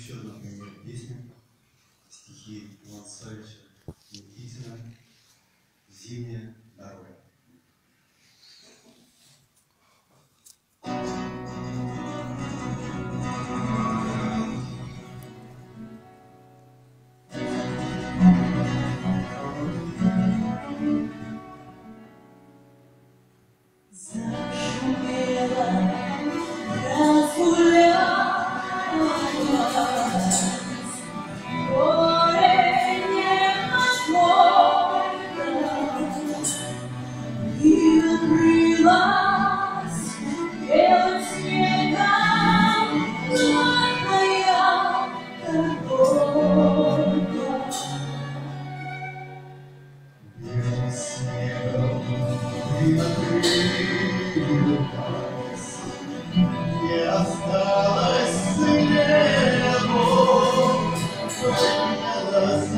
еще одна моя песня, стихи Ивана Савича Никитина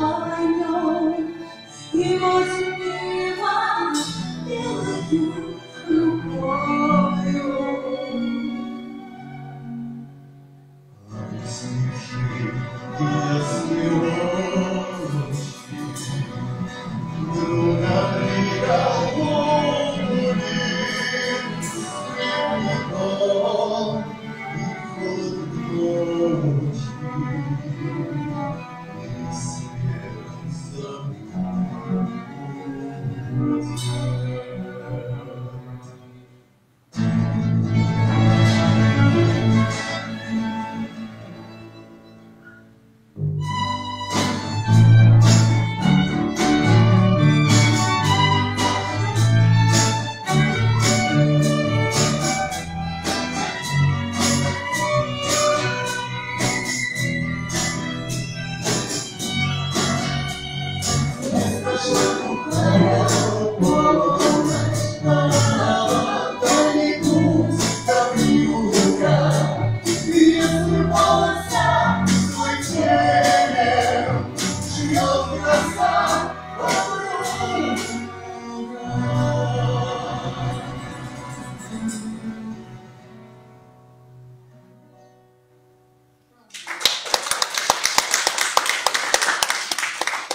I know he wants me. Amém.